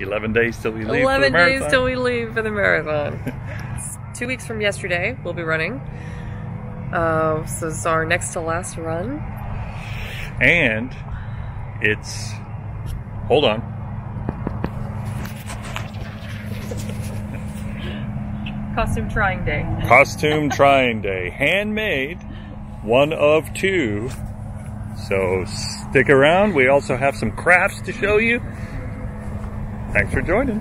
11 days till we leave 11 for the days till we leave for the marathon. Two weeks from yesterday, we'll be running. Uh, so this is our next to last run. And it's, hold on. Costume trying day. Costume trying day. Handmade, one of two. So stick around. We also have some crafts to show you. Thanks for joining.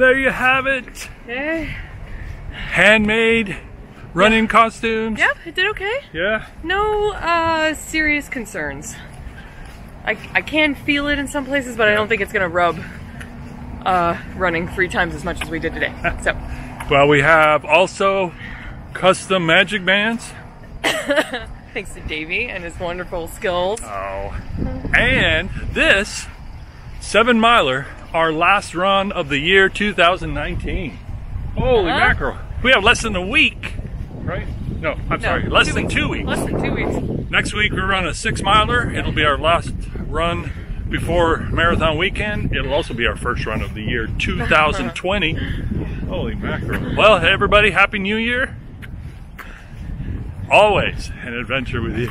There you have it. Okay. Handmade running costumes. Yep, it did okay. Yeah. No uh, serious concerns. I, I can feel it in some places, but I don't think it's gonna rub uh, running three times as much as we did today. So, Well, we have also custom magic bands. thanks to Davey and his wonderful skills. Oh. And this seven miler, our last run of the year 2019. Holy Huh? mackerel. We have less than a week, right? No, I'm sorry, less than weeks. two weeks. Less than two weeks. Next week we run a six miler. It'll be our last run before marathon weekend. It'll also be our first run of the year 2020. Holy mackerel. Well, hey, everybody, Happy New Year. Always an adventure with you.